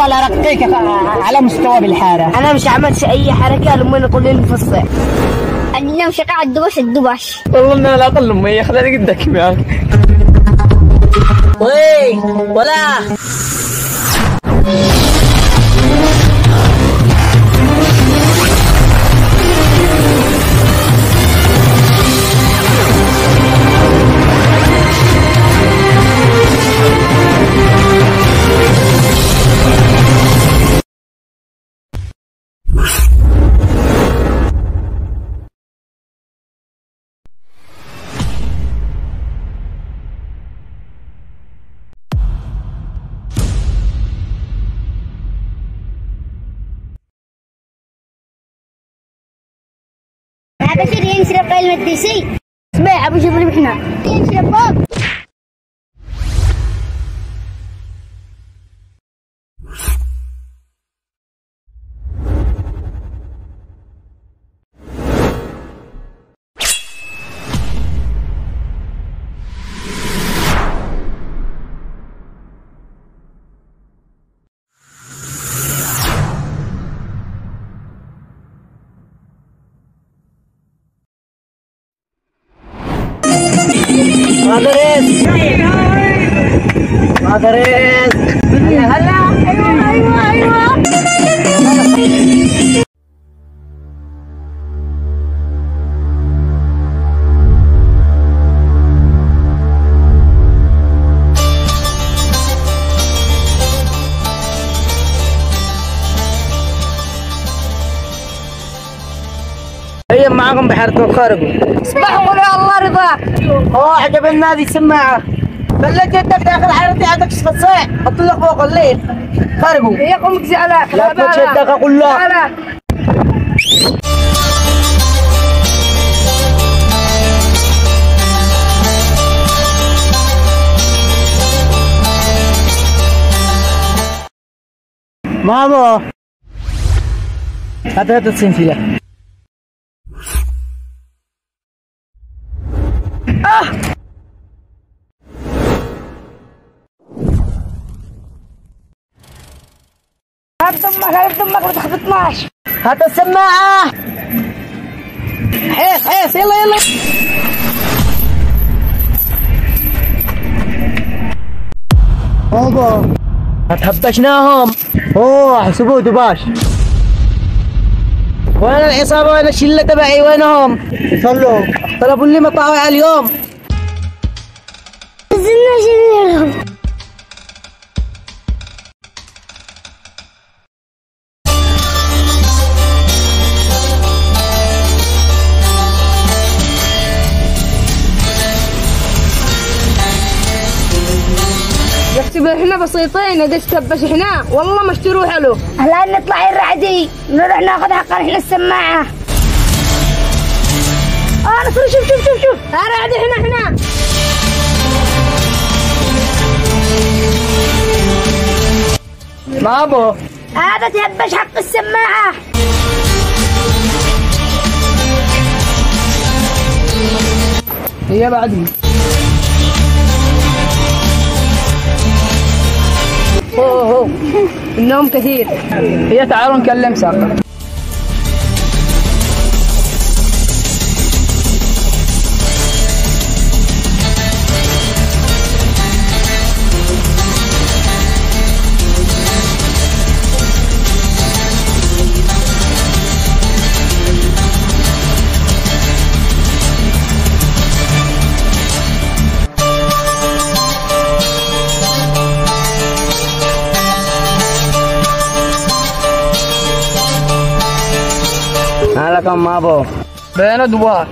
والله لا رقيك على مستوى بالحارة. أنا مش عملت أي حركة لما نقول لي نفصل أنا مش قاعد الدبش الدبش والله انها لا أقل أمي خليني قدك معك. وي ولا. شيء ينشرب قيل المديسي اسمع أبو شوف إحنا ينشرب هذا ريس هذا بحارة الخارج. اسمع قول يا الله رضاك. اوه عجبنا هذه السماعة. بلت جدك داخل حارتي عندك تصيع حط لك فوق الليل. خارجوا. هي قومك زعلك لا تشدك أقول لك ماما. هذا هذا السنفيلة هات دمك هات دمك ما تخبطناش هات السماعة حيس حيس يلا يلا. بابا هتهبشناهم أوه حسبوه دباش. وين العصابة؟ وين الشلة تبعي؟ وينهم؟ صلوا طلبوا لي مطاوع اليوم. إحنا بسيطين قد تبش إحنا والله ما اشتروا حلو. هلا نطلع الرعدي نروح ناخذ حقنا إحنا السماعة. آه نصر شوف شوف شوف شوف. هذا إحنا إحنا. بابا هذا تهبش حق السماعة. هي بعدي هو النوم كثير. هي تعالوا نكلم ساقة. هلا كم مابو بين أدوار.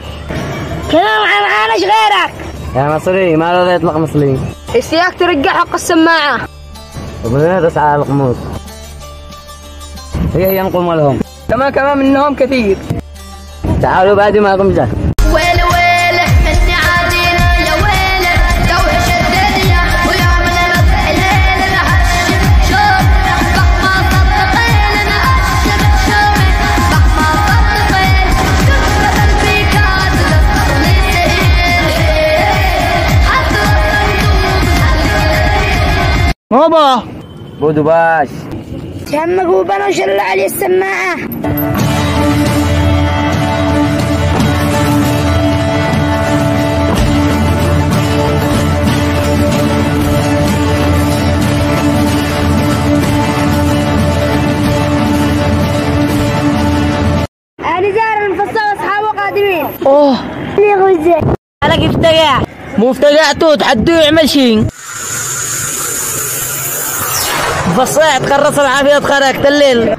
كلام عن عانش غيرك؟ يا مصري ما له يطلق مصري اشتياك ترقع حق السماعة. وبدنا ندرس على القموس هي هي نقوم لهم. كمان كمان منهم كثير. تعالوا بعد ما قمت بابا بودو باش. همك وبنا وشل علي السماعة. أنا زار وأصحابه قادمين. أوه. لي غزة. أنا كيف تقع؟ مو افتقعتوا تحدوا يعمل شيء فصيح تخرص العافية تخرجت الليل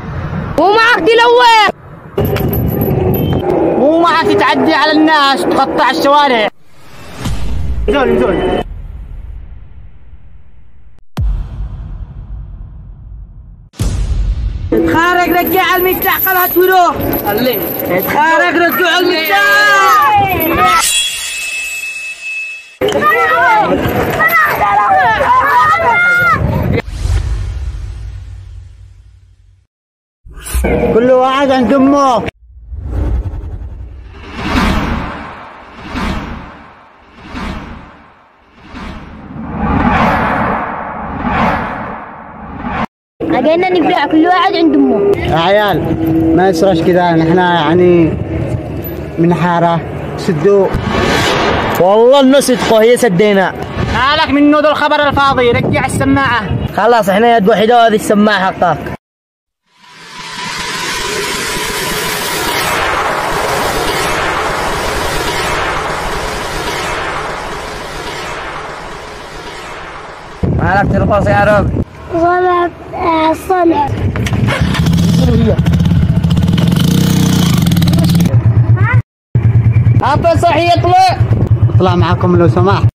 ومعك تلوح مو معك تعدي على الناس تقطع الشوارع. زول زول. تخارج رجع المفتاح خلاص وروح تخارج رجع المفتاح. كل واحد عند امه عقينا نبيع كل واحد عند أمه يا عيال ما يصيرش كذا نحن يعني من حارة سدوا والله انه صدقه هي سدينا. مالك من ذو الخبر الفاضي رجع السماعة. خلاص إحنا يد واحدة وهذه السماعة حقك. مالك ترقص يا رب. صلح صلح. أنت صحي يطلع اطلع معكم لو سمحت.